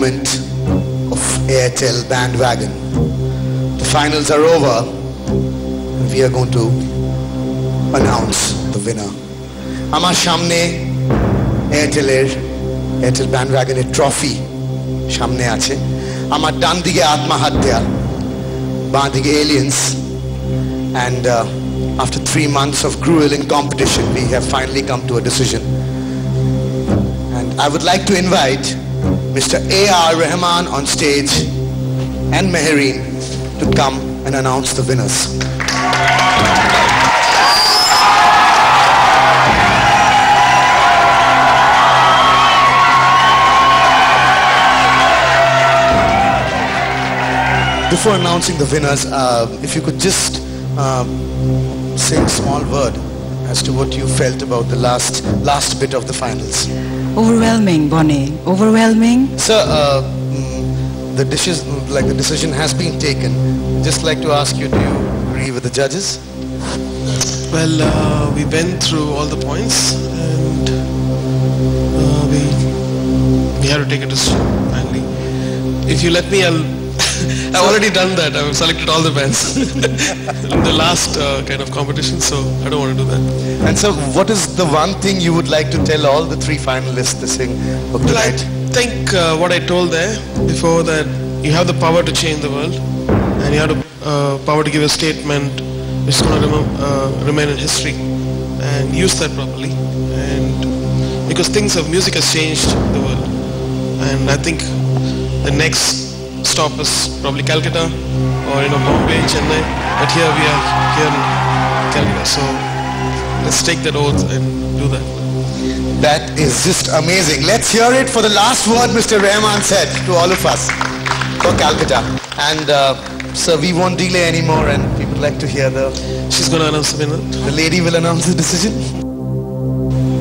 of Airtel bandwagon. The finals are over. and We are going to announce the winner. আমার সামনে এয়ারটেলের Airtel ব্যান্ডওয়াগনের trophy সামনে আছে আমার ডান দিকে আত্মহত্যা বাঁ দিকে aliens and uh, after three months of grueling competition we have finally come to a decision and I would like to invite Mr. A.R. Rahman on stage and Mehreen to come and announce the winners. Before announcing the winners, uh, if you could just um, say a small word as to what you felt about the last last bit of the finals. Overwhelming, Bonnie. Overwhelming. Sir, uh, mm, the dishes, like the decision has been taken. Just like to ask you, do you agree with the judges? Well, uh, we went through all the points and uh, we we had to take a decision finally. If you let me, I'll. I've already done that. I've selected all the bands in the last uh, kind of competition, so I don't want to do that. And so, what is the one thing you would like to tell all the three finalists this thing of Well, I think uh, what I told there before that you have the power to change the world and you have the uh, power to give a statement which is going to rem- uh, remain in history and use that properly and because things of music has changed the world and I think the next stop is probably Calcutta or you know Bombay, Chennai but here we are here in Calcutta so let's take that oath and do that. That is just amazing. Let's hear it for the last word Mr. Rahman said to all of us for Calcutta. And uh, sir, we won't delay anymore and we would like to hear the, She's going to announce the winner. the lady will announce the decision.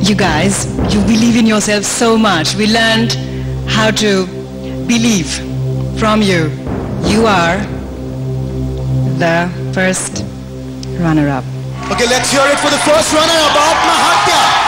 You guys, you believe in yourself so much. We learned how to believe from you. You are the first runner-up. Okay, let's hear it for the first runner-up, Atma Hatya.